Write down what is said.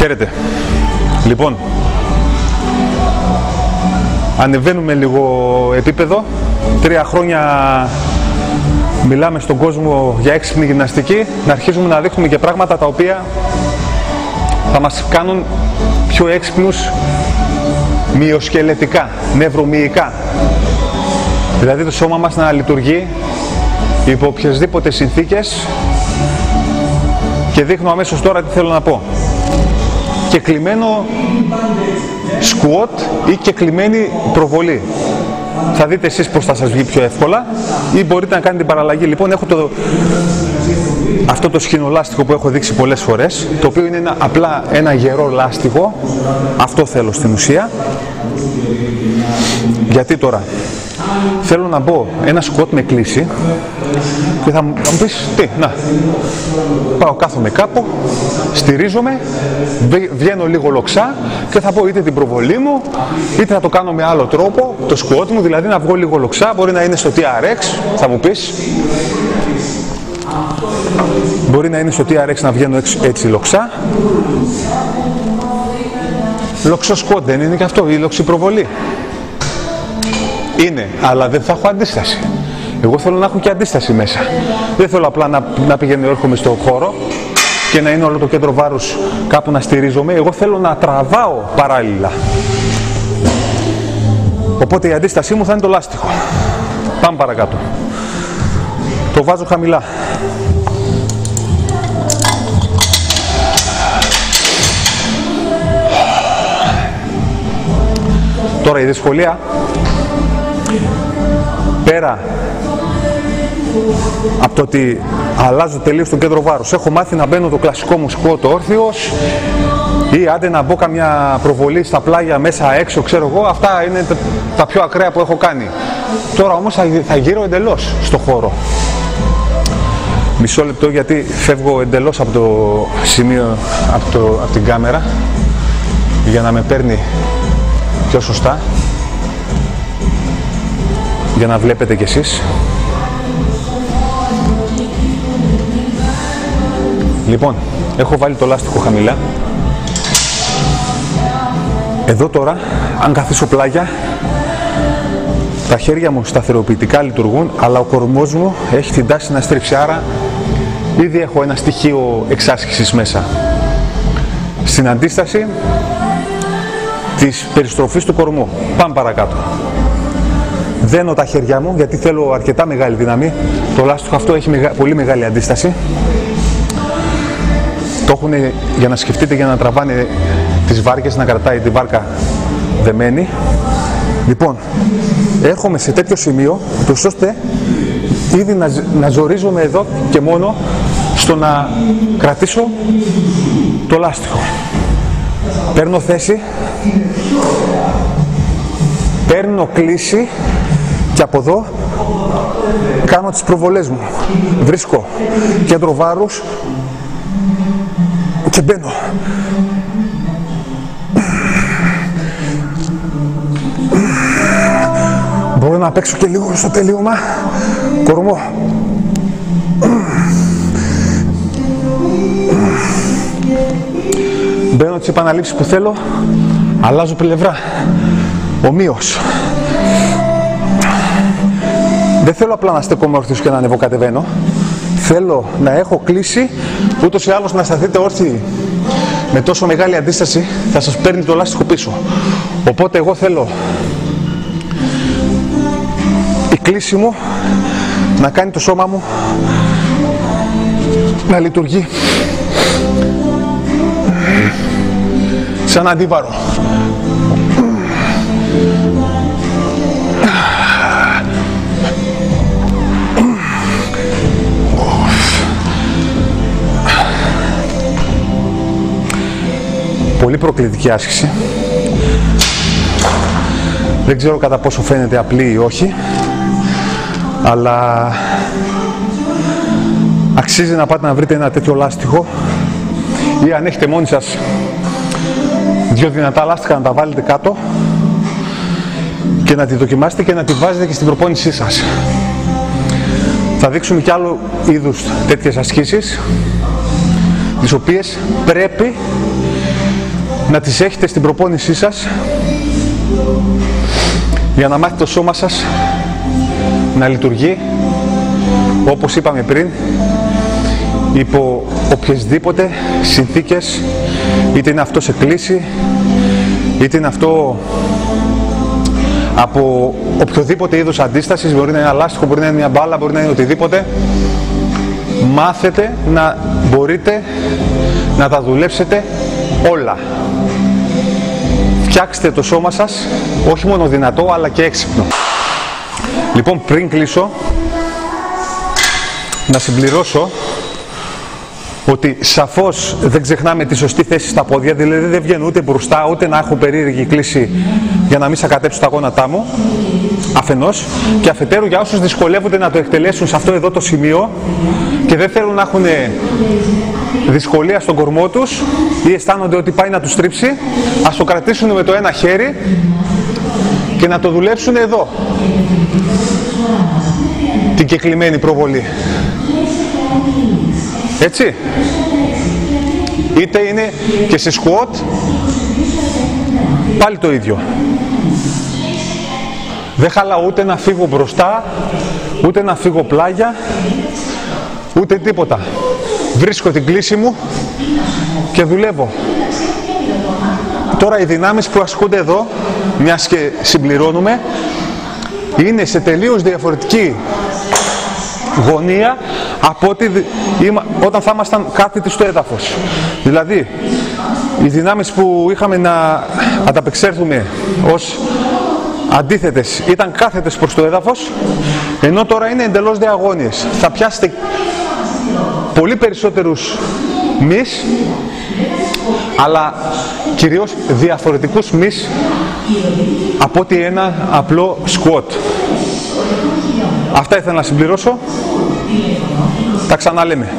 Χαίρετε. Λοιπόν, ανεβαίνουμε λίγο επίπεδο. Τρία χρόνια μιλάμε στον κόσμο για έξυπνη γυμναστική. Να αρχίζουμε να δείχνουμε και πράγματα τα οποία θα μας κάνουν πιο έξυπνους μυοσκελετικά, νευρομυϊκά. Δηλαδή το σώμα μας να λειτουργεί υπό οποιασδήποτε συνθήκες και δείχνω αμέσως τώρα τι θέλω να πω. Και κλειμένο σκουότ ή και κλειμένη προβολή. Θα δείτε εσείς πώς θα σας βγει πιο εύκολα ή μπορείτε να κάνετε την παραλλαγή. Λοιπόν, έχω το, αυτό το σχηνολάστιχο που έχω δείξει πολλές φορές, το οποίο είναι ένα, απλά ένα γερό λάστιχο. Αυτό θέλω στην ουσία. Γιατί τώρα, θέλω να μπω ένα σκοτ με κλίση και θα μου πεις τι, να, πάω κάθομαι κάπου, στηρίζομαι, βγαίνω λίγο λοξά και θα πω είτε την προβολή μου, είτε θα το κάνω με άλλο τρόπο, το σκοτ μου, δηλαδή να βγω λίγο λοξά, μπορεί να είναι στο TRX, θα μου πεις, μπορεί να είναι στο TRX να βγαίνω έτσι, έτσι λοξά, λοξό σκοτ δεν είναι και αυτό, η λοξή προβολή. Είναι, αλλά δεν θα έχω αντίσταση. Εγώ θέλω να έχω και αντίσταση μέσα. Δεν θέλω απλά να, να πηγαίνω έρχομαι στο χώρο και να είναι όλο το κέντρο βάρους κάπου να στηρίζομαι. Εγώ θέλω να τραβάω παράλληλα. Οπότε η αντίστασή μου θα είναι το λάστιχο. Πάμε παρακάτω. Το βάζω χαμηλά. Τώρα η δυσκολία πέρα από το ότι αλλάζω τελείως το κέντρο βάρους. Έχω μάθει να μπαίνω το κλασικό μου σκότο όρθιος ή άντε να μπω καμιά προβολή στα πλάγια μέσα έξω, ξέρω εγώ. Αυτά είναι τα πιο ακραία που έχω κάνει. Τώρα όμως θα γύρω εντελώς στο χώρο. Μισό λεπτό γιατί φεύγω εντελώς από το σημείο, από, το, από την κάμερα για να με παίρνει πιο σωστά για να βλέπετε κι εσείς. Λοιπόν έχω βάλει το λάστιχο χαμηλά. Εδώ τώρα αν καθίσω πλάγια τα χέρια μου σταθεροποιητικά λειτουργούν αλλά ο κορμός μου έχει την τάση να στρίψει. Άρα ήδη έχω ένα στοιχείο εξάσκησης μέσα. Στην αντίσταση της περιστροφής του κορμού. Πάμε παρακάτω Δένω τα χέρια μου γιατί θέλω αρκετά μεγάλη δύναμη. Το λάστιχο αυτό έχει πολύ μεγάλη αντίσταση. Το έχουν για να σκεφτείτε για να τραβάνε τις βάρκες, να κρατάει τη βάρκα δεμένη. Λοιπόν, έρχομαι σε τέτοιο σημείο, τόσο ώστε ήδη να, να ζορίζομαι εδώ και μόνο στο να κρατήσω το λάστιχο. Παίρνω θέση, παίρνω κλίση και από εδώ κάνω τις προβολές μου. Βρίσκω κέντρο βάρους και μπαίνω. Μπορώ να παίξω και λίγο στο τελείωμα. Κορμό. Μπαίνω τις επαναλήψεις που θέλω, αλλάζω πλευρά. Ομοίως. Δεν θέλω απλά να στέκομαι όρθιος και να ανεβοκατεβαίνω. Θέλω να έχω κλείσει, ούτως ή άλλως να σταθείτε όρθιοι με τόσο μεγάλη αντίσταση θα σας παίρνει το λάστιχο πίσω. Οπότε εγώ θέλω η κλίση μου να κάνει το σώμα μου να λειτουργεί σαν αντίβαρο. Πολύ προκλητική άσκηση. Δεν ξέρω κατά πόσο φαίνεται απλή ή όχι, αλλά αξίζει να πάτε να βρείτε ένα τέτοιο λάστιχο ή αν έχετε μόνοι σας δύο δυνατά λάστιχα να τα βάλετε κάτω και να τη δοκιμάσετε και να τη βάζετε και στην προπόνησή σας. Θα δείξουμε κι άλλο είδους τέτοιες ασκήσεις τις οποίες πρέπει να τις έχετε στην προπόνησή σας. Για να μάθετε το σώμα σας να λειτουργεί όπως είπαμε πριν υπό οποιασδήποτε συνθήκες είτε είναι αυτό σε κλίση είτε είναι αυτό από οποιοδήποτε είδους αντίστασης μπορεί να είναι ένα λάστιχο, μπορεί να είναι μια μπάλα, μπορεί να είναι οτιδήποτε μάθετε να μπορείτε να τα δουλέψετε όλα φτιάξτε το σώμα σας όχι μόνο δυνατό αλλά και έξυπνο. Λοιπόν πριν κλείσω να συμπληρώσω ότι σαφώς δεν ξεχνάμε τη σωστή θέση στα πόδια, δηλαδή δεν βγαίνω ούτε μπροστά, ούτε να έχω περίεργη κλίση για να μην σακατέψω τα γόνατά μου, αφενός, και αφετέρου για όσους δυσκολεύονται να το εκτελέσουν σε αυτό εδώ το σημείο και δεν θέλουν να έχουν δυσκολία στον κορμό τους ή αισθάνονται ότι πάει να τους τρίψει, ας το κρατήσουν με το ένα χέρι και να το δουλέψουν εδώ. Την κεκλειμένη προβολή. Έτσι. Είτε είναι και σε σκουότ, πάλι το ίδιο. Δεν χαλάω ούτε να φύγω μπροστά, ούτε να φύγω πλάγια, ούτε τίποτα. Βρίσκω την κλίση μου και δουλεύω. Τώρα οι δυνάμεις που ασκούνται εδώ, μιας και συμπληρώνουμε, είναι σε τελείως διαφορετική γωνία από ότι όταν θα ήμασταν κάθετοι στο έδαφος. Δηλαδή, οι δυνάμεις που είχαμε να ανταπεξέλθουμε ως αντίθετες ήταν κάθετες προς το έδαφος, ενώ τώρα είναι εντελώς διαγώνιες. Θα πιάσετε πολύ περισσότερους μυς, αλλά κυρίως διαφορετικούς μυς από ότι ένα απλό σκουότ. Αυτά ήθελα να συμπληρώσω. Τα ξαναλέμε.